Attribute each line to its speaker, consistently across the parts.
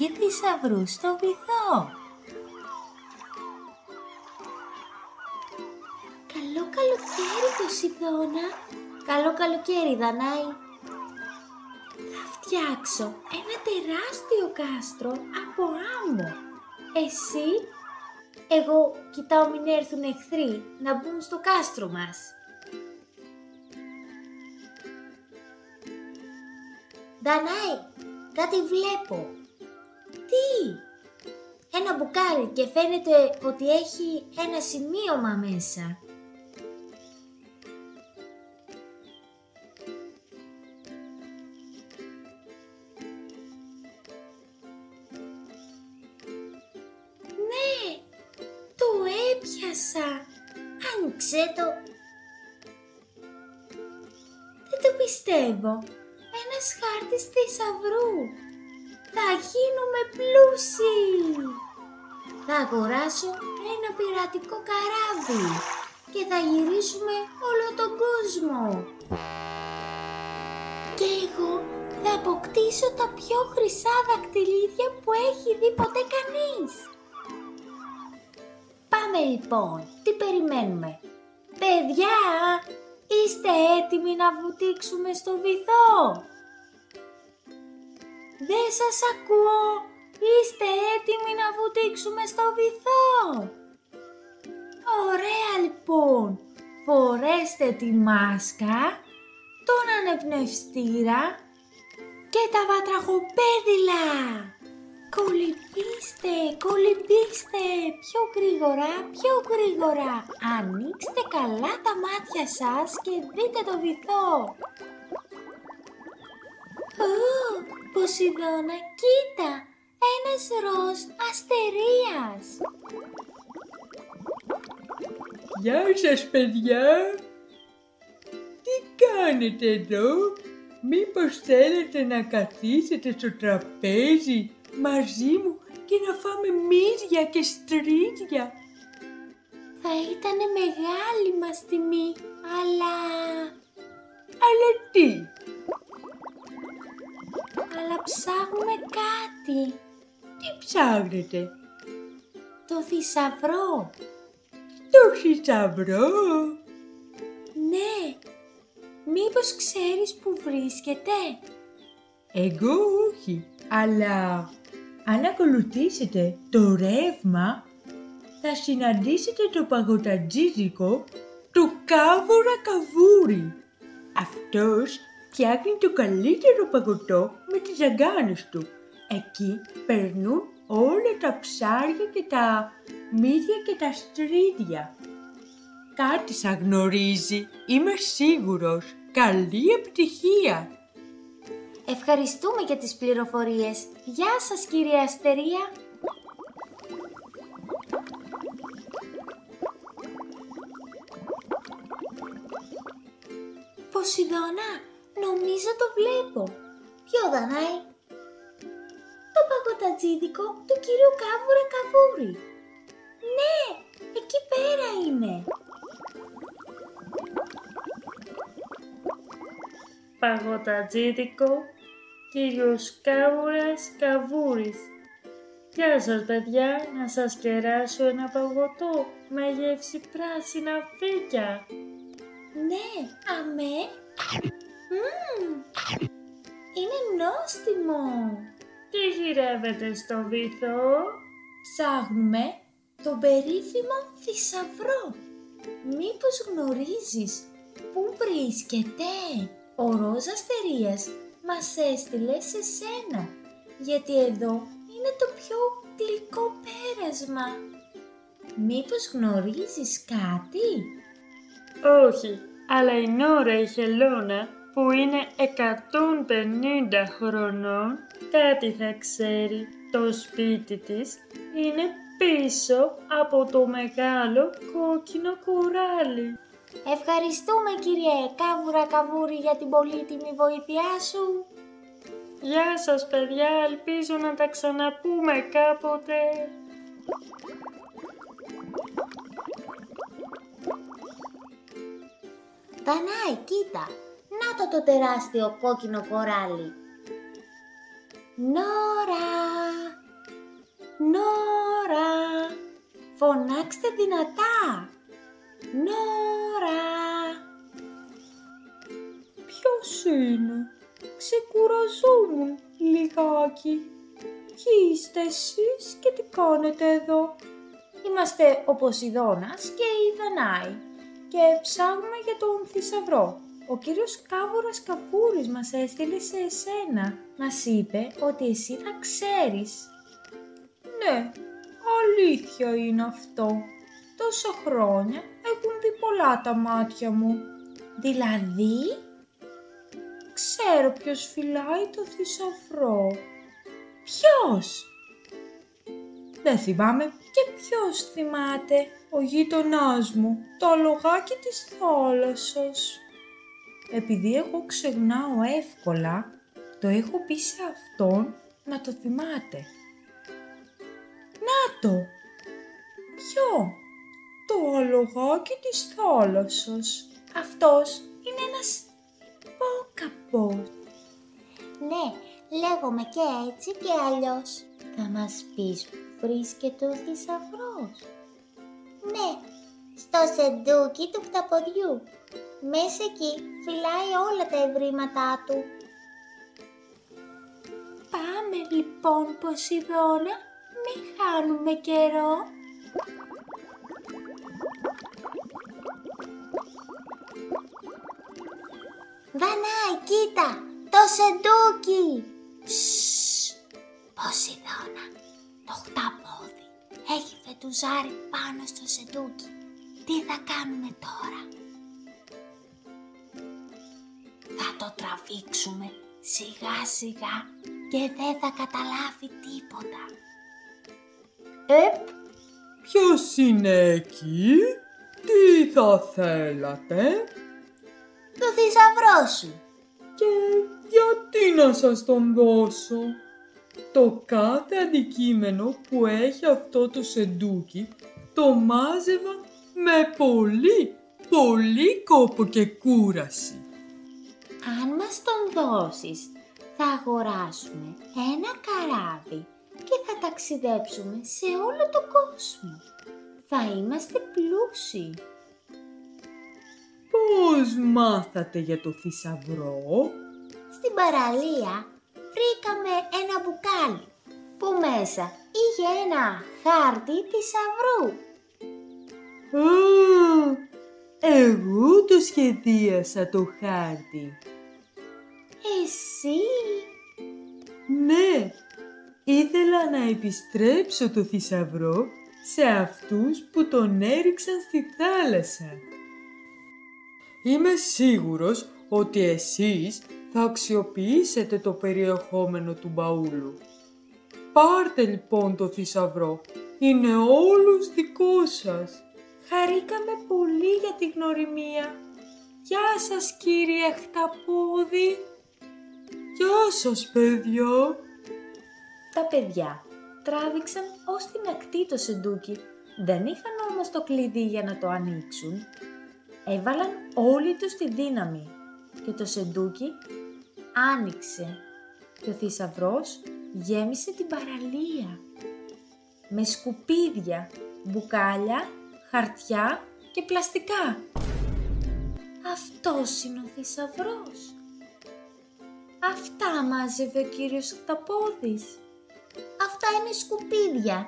Speaker 1: έχει θησαυρού στο βυθό. Καλό καλοκαίρι, Ποσειδώνα. Καλό καλοκαίρι, Δανάη. Θα φτιάξω ένα τεράστιο κάστρο από άμμο. Εσύ, εγώ κοιτάω μην έρθουν εχθροί να μπουν στο κάστρο μας. Δανάη, κάτι βλέπω. Τι; Ένα μπουκάλι και φαίνεται ότι έχει ένα σημείωμα μέσα. Ναι, το έπιασα. Άνοιξε το. Δεν το πιστεύω. Ένας χάρτης θησαυρού. Θα γίνουμε πλούσιοι. Θα αγοράσω ένα πειρατικό καράβι και θα γυρίσουμε όλο τον κόσμο. Και εγώ θα αποκτήσω τα πιο χρυσά δακτυλίδια που έχει δει ποτέ κανείς. Πάμε λοιπόν, τι περιμένουμε; Παιδιά, είστε έτοιμοι να βουτήξουμε στο βυθό; Δεν σας ακούω. Είστε έτοιμοι να βουτήξουμε στο βυθό; Ωραία λοιπόν. Φορέστε τη μάσκα, τον ανεπνευστήρα και τα βατραχοπέδιλα. Κολυμπήστε, κολυμπήστε, πιο γρήγορα, πιο γρήγορα. Ανοίξτε καλά τα μάτια σας και δείτε το βυθό. Ω, Ποσειδώνα, κοίτα, ένας ροζ αστερίας.
Speaker 2: Γεια σας παιδιά! Τι κάνετε εδώ; Μήπως θέλετε να καθίσετε στο τραπέζι μαζί μου και να φάμε μύζια και στρίδια.
Speaker 1: Θα ήταν μεγάλη μας τιμή, αλλά...
Speaker 2: Αλλά τι,
Speaker 1: αλλά ψάχνουμε κάτι.
Speaker 2: Τι ψάχνετε,
Speaker 1: Το θησαυρό.
Speaker 2: το θησαυρό.
Speaker 1: Ναι. Μήπως ξέρεις που βρίσκεται;
Speaker 2: Εγώ όχι, αλλά αν ακολουθήσετε το ρεύμα θα συναντήσετε το παγωτατζίδικο του Κάβουρα Καβούρι. Αυτός φτιάχνει το καλύτερο παγωτό με τις ζαγκάνες του. Εκεί περνούν όλα τα ψάρια και τα μύδια και τα στρίδια. Κάτι σαν γνωρίζει, είμαι σίγουρος. Καλή επιτυχία!
Speaker 1: Ευχαριστούμε για τις πληροφορίες. Γεια σας κυρία Αστερία. Ποσειδώνα, νομίζω το βλέπω. Ποιο Δανάη; Το παγκοτατζίδικο του κυρίου Κάβουρα Καβούρη. Ναι, εκεί πέρα είναι.
Speaker 3: Παγωτατζίδικο, κύριος Κάβουρας Καβούρης. Γεια σας παιδιά, να σας κεράσω ένα παγωτό με γεύση πράσινα φύκια.
Speaker 1: Ναι, αμέ. Μμμ, είναι νόστιμο.
Speaker 3: Τι γυρεύετε στο βυθό,
Speaker 1: Ψάχνουμε τον περίφημο θησαυρό. Μήπως γνωρίζεις πού βρίσκεται; Ο Ροζ Αστερίας μας έστειλε σε σένα, γιατί εδώ είναι το πιο γλυκό πέρασμα. Μήπως γνωρίζεις κάτι;
Speaker 3: Όχι, αλλά η Νόρα η Χελώνα που είναι 150 χρονών κάτι θα ξέρει. Το σπίτι της είναι πίσω από το μεγάλο κόκκινο κουράλι.
Speaker 1: Ευχαριστούμε κύριε Κάβουρα Καβούρη για την πολύτιμη βοήθειά σου.
Speaker 3: Γεια σας παιδιά, ελπίζω να τα ξαναπούμε κάποτε.
Speaker 1: Δανάη, κοίτα, να το το τεράστιο κόκκινο κοράλι. Νόρα! Νόρα! Φωνάξτε δυνατά! Νόρα!
Speaker 2: Ποιος είναι; Ξεκουραζόμουν λιγάκι. Ποιοι είστε εσείς και τι κάνετε εδώ;
Speaker 1: Είμαστε ο Ποσειδώνας και η Δανάη και ψάχνουμε για τον θησαυρό. Ο κύριος Κάβουρας Καπούρης μας έστειλε σε εσένα. Μας είπε ότι εσύ θα ξέρεις.
Speaker 2: Ναι, αλήθεια είναι αυτό. Τόσα χρόνια έχουν δει πολλά τα μάτια μου.
Speaker 1: Δηλαδή,
Speaker 2: Ξέρω ποιος φυλάει το θησαυρό.
Speaker 1: ποιος;
Speaker 2: Δεν θυμάμαι και ποιος θυμάται. Ο γείτονάς μου, το αλογάκι της θάλασσας. Επειδή εγώ ξεχνάω εύκολα, το έχω πει σε αυτόν να το θυμάται. Να το! Ποιο; Το αλογάκι της θάλασσας.
Speaker 1: Αυτός είναι ένας υπόκαπος.
Speaker 4: Ναι, λέγομαι και έτσι και αλλιώς.
Speaker 1: Θα μας πεις που βρίσκεται ο θησαυρός.
Speaker 4: Ναι, στο σεντούκι του χταποδιού. Μέσα εκεί φυλάει όλα τα ευρήματά του.
Speaker 1: Πάμε λοιπόν Ποσειδώνα, μην χάνουμε καιρό.
Speaker 4: Δανάη, κοίτα, το σεντούκι. Σσσσ, Ποσειδώνα, το χταπόδι έχει φετουζάρι πάνω στο σεντούκι. Τι θα κάνουμε τώρα. Το τραβήξουμε σιγά σιγά και δεν θα καταλάβει τίποτα.
Speaker 2: Επ, ποιος είναι εκεί; Τι θα θέλατε;
Speaker 4: Το θησαυρό σου.
Speaker 2: Και γιατί να σας τον δώσω; Το κάθε αντικείμενο που έχει αυτό το σεντούκι το μάζευα με πολύ, πολύ κόπο και κούραση.
Speaker 1: Αν μας τον δώσεις, θα αγοράσουμε ένα καράβι και θα ταξιδέψουμε σε όλο τον κόσμο. Θα είμαστε πλούσιοι.
Speaker 2: Πώς μάθατε για το θησαυρό;
Speaker 4: Στην παραλία βρήκαμε ένα μπουκάλι
Speaker 1: Που μέσα είχε ένα χάρτη θησαυρού.
Speaker 2: Α, εγώ το σχεδίασα το χάρτη.
Speaker 1: Εσύ,
Speaker 2: Ναι, ήθελα να επιστρέψω το θησαυρό σε αυτούς που τον έριξαν στη θάλασσα. Είμαι σίγουρος ότι εσείς θα αξιοποιήσετε το περιεχόμενο του μπαούλου. Πάρτε λοιπόν το θησαυρό, είναι όλους δικό σας. Χαρήκαμε πολύ για τη γνωριμία. Γεια σας κύριε Χταπόδη. Γεια σας παιδιά.
Speaker 1: τα παιδιά τράβηξαν ως την ακτή το σεντούκι. Δεν είχαν όμως το κλειδί για να το ανοίξουν. Έβαλαν όλοι τους τη δύναμη και το σεντούκι άνοιξε και ο θησαυρός γέμισε την παραλία με σκουπίδια, μπουκάλια, χαρτιά και πλαστικά. Αυτός είναι ο θησαυρός. Αυτά μάζευε ο κύριος Χταπόδης.
Speaker 4: Αυτά είναι σκουπίδια.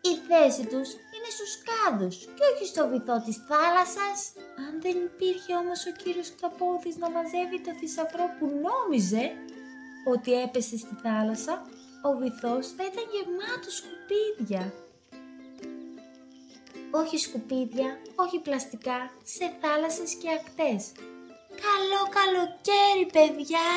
Speaker 4: Η θέση τους είναι στους κάδους και όχι στο βυθό της θάλασσας.
Speaker 1: Αν δεν υπήρχε όμως ο κύριος Χταπόδης να μαζεύει το θησαυρό που νόμιζε ότι έπεσε στη θάλασσα, ο βυθός θα ήταν γεμάτος σκουπίδια. Όχι σκουπίδια, όχι πλαστικά, σε θάλασσες και ακτές. Καλό καλοκαίρι, παιδιά!